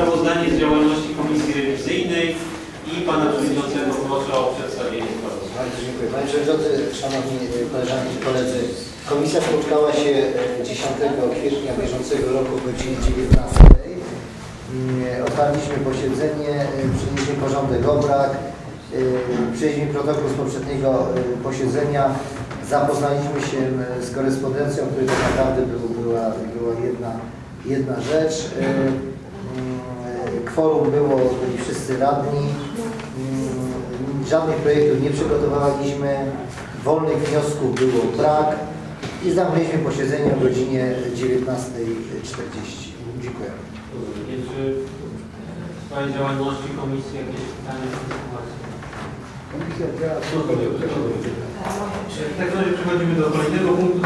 sprawozdanie z działalności Komisji Rewizyjnej i Pana Przewodniczącego proszę o przedstawienie sprawozdania. Dziękuję. Panie Przewodniczący, Szanowni koleżanki i koledzy. Komisja spotkała się e, 10 kwietnia bieżącego roku o godzinie 19. Mm, Otwarliśmy posiedzenie, e, przyjęliśmy porządek obrad, e, przyjęliśmy protokół z poprzedniego e, posiedzenia, zapoznaliśmy się e, z korespondencją, której tak naprawdę był, była, była jedna, jedna rzecz. Kworum było, byli wszyscy radni. Mm, Żadnych projektów nie przygotowaliśmy, wolnych wniosków było brak i zamknęliśmy posiedzenie o godzinie 19.40. Dziękuję. Czy w sprawie działalności Komisji jakieś pytania? Komisja działa W takim razie przechodzimy do kolejnego punktu,